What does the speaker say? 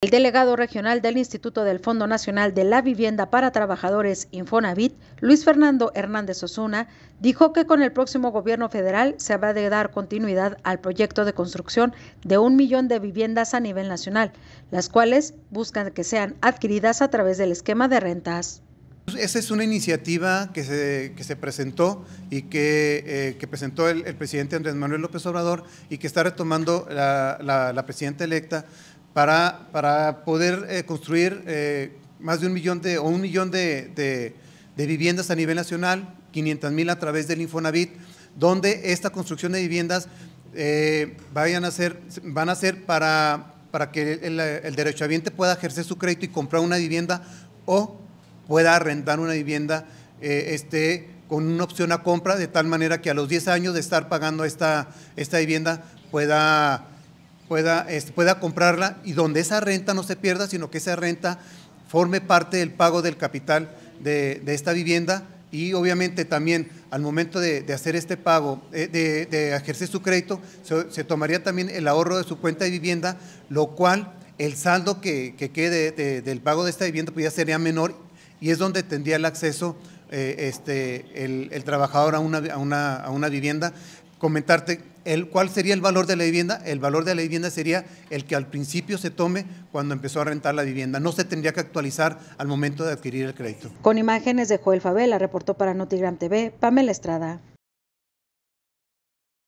El delegado regional del Instituto del Fondo Nacional de la Vivienda para Trabajadores Infonavit, Luis Fernando Hernández Osuna, dijo que con el próximo gobierno federal se va a dar continuidad al proyecto de construcción de un millón de viviendas a nivel nacional, las cuales buscan que sean adquiridas a través del esquema de rentas. Esa es una iniciativa que se, presentó y que, eh, presentó el, presidente Andrés Manuel López Obrador y que está retomando la presidenta electa para, para poder eh, construir eh, más de un millón de, o un millón de, de, viviendas a nivel nacional, 500 mil a través del Infonavit, donde esta construcción de viviendas eh, vayan a ser, van a ser para, para que el, el derechohabiente pueda ejercer su crédito y comprar una vivienda o pueda arrendar una vivienda eh, este, con una opción a compra, de tal manera que a los 10 años de estar pagando esta, esta vivienda pueda pueda, este, pueda comprarla y donde esa renta no se pierda, sino que esa renta forme parte del pago del capital de, de esta vivienda y obviamente también al momento de, hacer este pago, eh, de, de, ejercer su crédito, se, tomaría también el ahorro de su cuenta de vivienda, lo cual el saldo que, que quede de, del pago de esta vivienda pues ya sería menor y es donde tendría el acceso eh, este, el, el, trabajador a una, a una, a una vivienda comentarte el, cuál sería el valor de la vivienda. El valor de la vivienda sería el que al principio se tome cuando empezó a rentar la vivienda. No se tendría que actualizar al momento de adquirir el crédito. Con imágenes de Joel Favela, reportó para Notigram TV, Pamela Estrada.